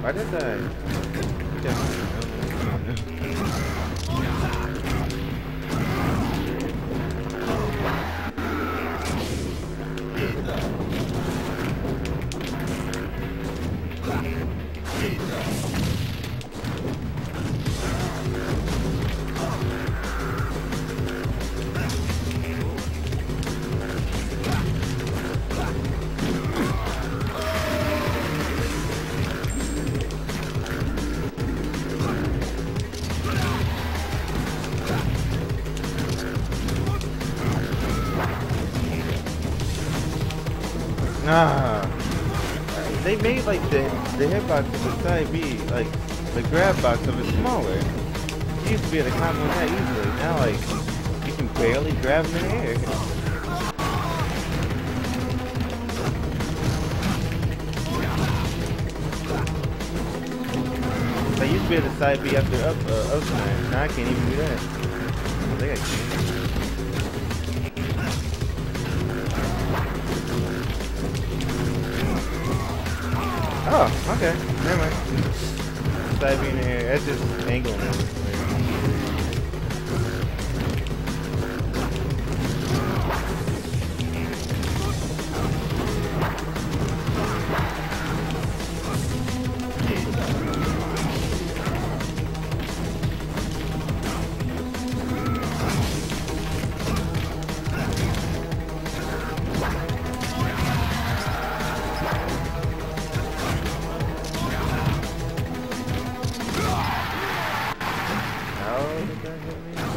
Why did I? Yeah. Nah. They made like the the hitbox of the side B, like the grab box of it smaller. You used to be able to combo that easily. Now like you can barely grab them in the air. I used to be able to side B after up uh, up smash. Now I can't even do that. I think I can. Oh, okay. Never mind. B in air. That's just angling it. hora da reunião.